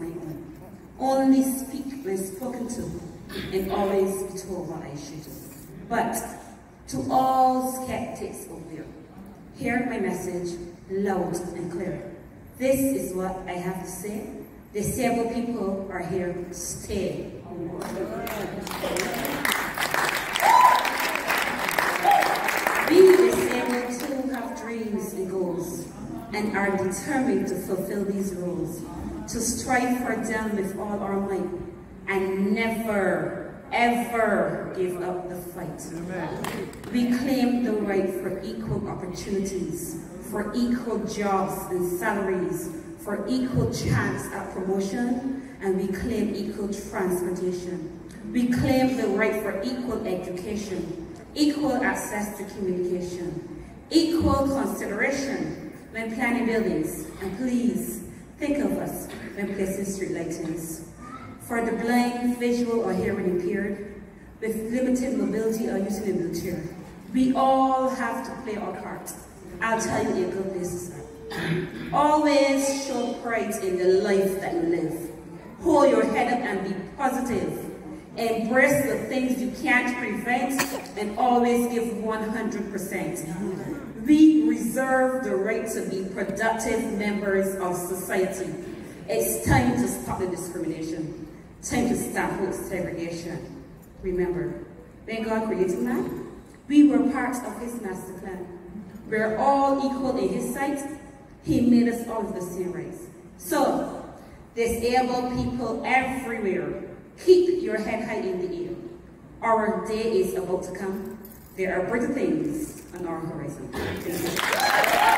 own. Only speak when spoken to, and always be told what I should do. But to all skeptics out there, hear my message loud and clear. This is what I have to say. Disabled people are here to stay. We disabled too have dreams and goals and are determined to fulfill these roles, to strive for them with all our might and never, ever give up the fight. Amen. We claim the right for equal opportunities, for equal jobs and salaries, for equal chance at promotion, and we claim equal transportation. We claim the right for equal education, equal access to communication, equal consideration when planning buildings, and please think of us when placing street lightings. For the blind, visual, or hearing impaired, with limited mobility or using a wheelchair, we all have to play our part. I'll tell you a good place Always show pride in the life that you live. Hold your head up and be positive. Embrace the things you can't prevent and always give 100%. We reserve the right to be productive members of society. It's time to stop the discrimination. Time to stop with segregation. Remember, when God created man, we were part of his master plan. We're all equal in his sight. He made us all of the same race. So, disabled people everywhere, keep your head high in the air. Our day is about to come. There are brighter things on our horizon.